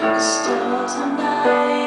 The stars are night.